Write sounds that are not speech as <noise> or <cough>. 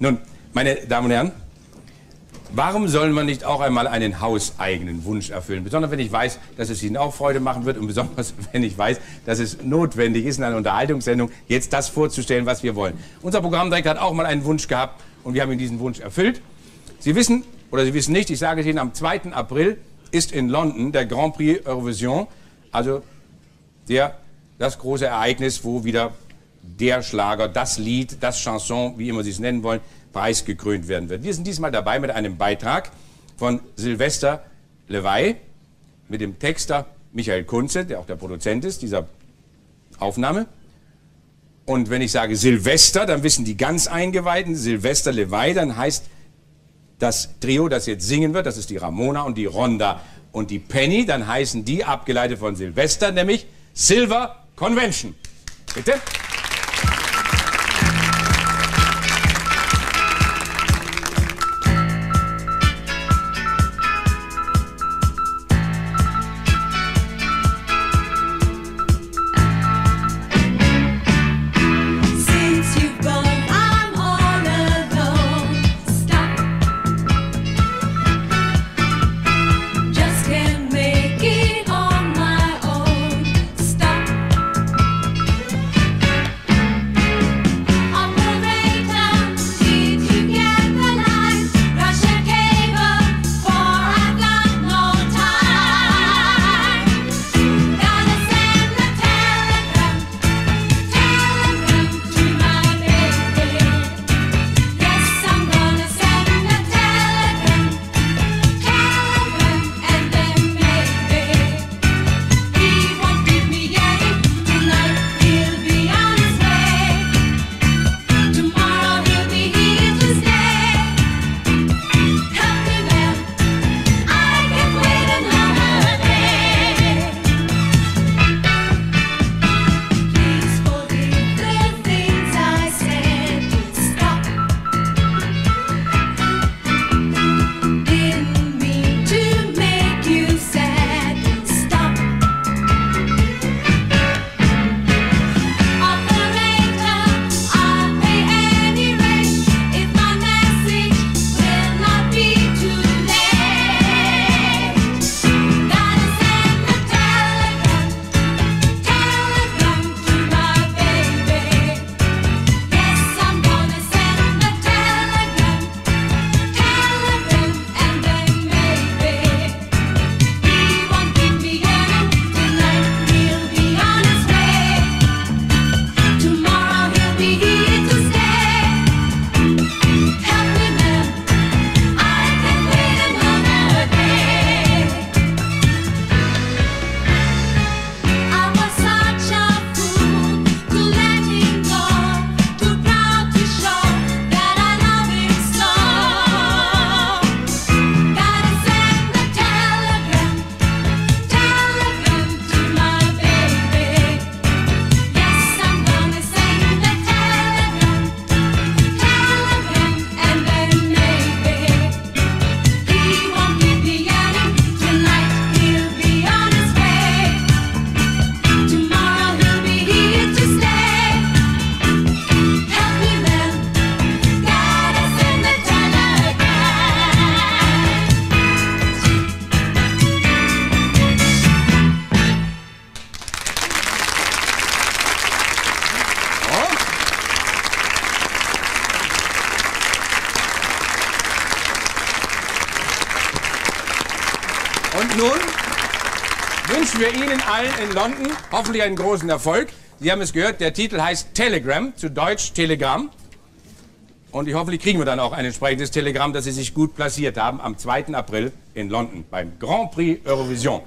Nun, meine Damen und Herren, warum soll man nicht auch einmal einen hauseigenen Wunsch erfüllen? Besonders wenn ich weiß, dass es Ihnen auch Freude machen wird und besonders <laughs> wenn ich weiß, dass es notwendig ist, in einer Unterhaltungssendung jetzt das vorzustellen, was wir wollen. Unser Programmdirektor hat auch mal einen Wunsch gehabt und wir haben ihm diesen Wunsch erfüllt. Sie wissen, oder Sie wissen nicht, ich sage es Ihnen, am 2. April ist in London der Grand Prix Eurovision, also der, das große Ereignis, wo wieder der Schlager, das Lied, das Chanson, wie immer Sie es nennen wollen, preisgekrönt werden wird. Wir sind diesmal dabei mit einem Beitrag von Sylvester Levay, mit dem Texter Michael Kunze, der auch der Produzent ist dieser Aufnahme. Und wenn ich sage Silvester, dann wissen die ganz Eingeweihten, Silvester Levay, dann heißt das Trio, das jetzt singen wird, das ist die Ramona und die Ronda und die Penny, dann heißen die, abgeleitet von Silvester, nämlich Silver Convention. Bitte? Nun wünschen wir Ihnen allen in London hoffentlich einen großen Erfolg. Sie haben es gehört, der Titel heißt Telegram, zu Deutsch Telegramm. Und ich hoffentlich kriegen wir dann auch ein entsprechendes Telegramm, dass Sie sich gut platziert haben am 2. April in London beim Grand Prix Eurovision.